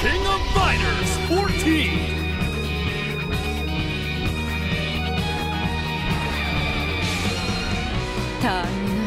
King of Fighters 14. Time.